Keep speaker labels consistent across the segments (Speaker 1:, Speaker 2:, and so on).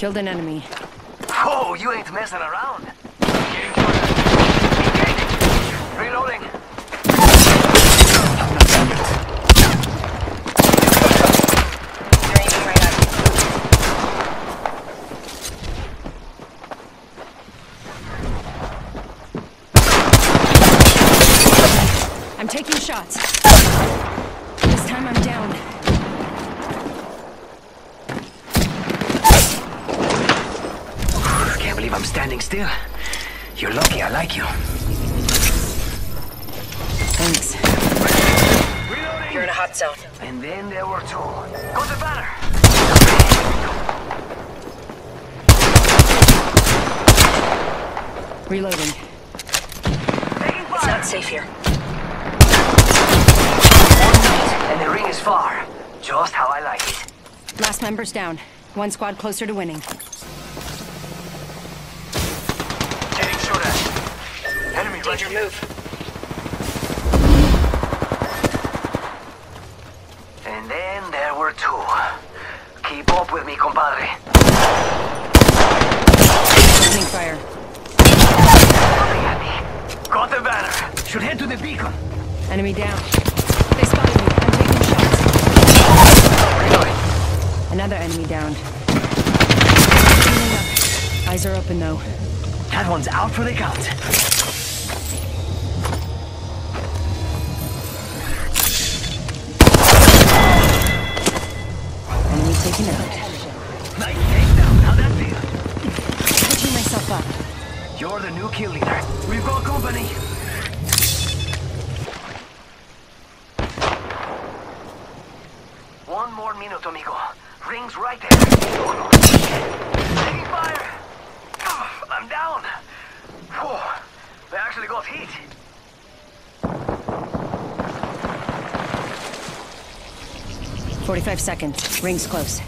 Speaker 1: Killed an enemy.
Speaker 2: Oh, you ain't messing around. Reloading.
Speaker 1: You're aiming right at me. I'm taking shots. This time I'm down.
Speaker 2: Believe I'm standing still. You're lucky I like you.
Speaker 1: Thanks.
Speaker 2: Reloading.
Speaker 1: You're in a hot zone.
Speaker 2: And then there were two. Go to banner.
Speaker 1: Reloading. It's not safe here.
Speaker 2: One night, and the ring is far. Just how I like it.
Speaker 1: Last member's down. One squad closer to winning.
Speaker 2: At. Enemy right here.
Speaker 1: move.
Speaker 2: And then there were two. Keep up with me, compadre.
Speaker 1: Opening fire.
Speaker 2: Looking at me. Got the banner. Should head to the beacon.
Speaker 1: Enemy down. They spotted me. I'm taking shots. Another enemy down. Eyes are open though.
Speaker 2: That one's out for the count.
Speaker 1: Up.
Speaker 2: New kill leader. We've got company. One more minute, amigo. Rings right there. Taking fire. Ah, I'm down. Whew. They actually got heat.
Speaker 1: Forty-five seconds. Rings close.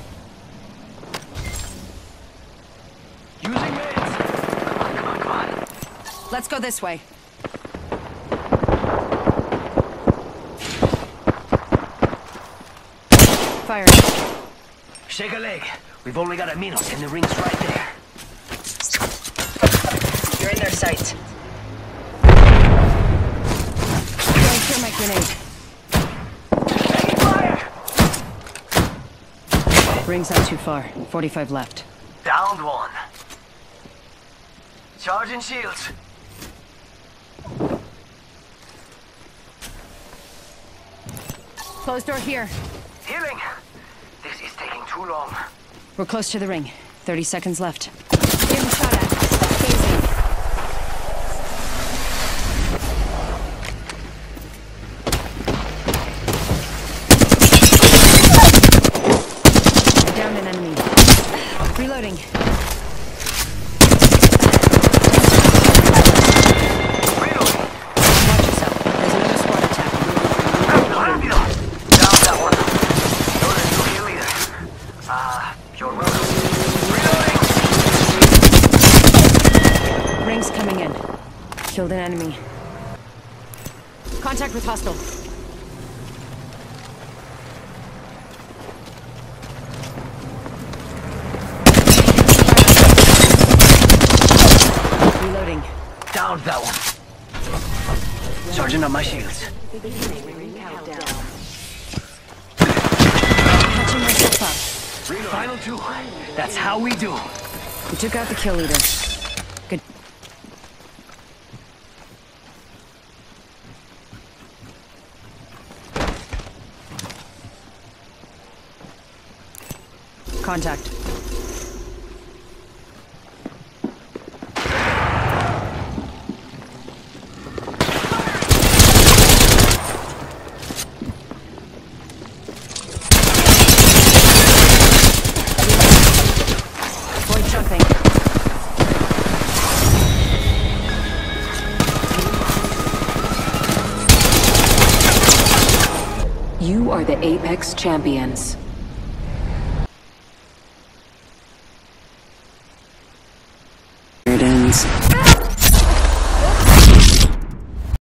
Speaker 1: Let's go this way. Fire.
Speaker 2: Shake a leg. We've only got a minute, and the ring's right there.
Speaker 1: You're in their sights. Throwing through my grenade.
Speaker 2: Fire.
Speaker 1: Rings not too far. Forty-five left.
Speaker 2: Downed one. Charging shields.
Speaker 1: Closed door here.
Speaker 2: Healing. This is taking too long.
Speaker 1: We're close to the ring. Thirty seconds left. Getting shot at. Phasing. Down an enemy. Reloading.
Speaker 2: Reloading.
Speaker 1: Watch yourself. There's another squad attacking.
Speaker 2: Rápido. Down that one. You're the new kill leader. Ah, you're welcome. Reloading.
Speaker 1: Rings coming in. Killed an enemy. Contact with hostile. Reloading.
Speaker 2: Down that one. Sergeant on my shields.
Speaker 1: Catching myself up.
Speaker 2: Final two. That's how we do.
Speaker 1: We took out the kill leader. Good. Contact.
Speaker 3: You are the Apex
Speaker 1: Champions.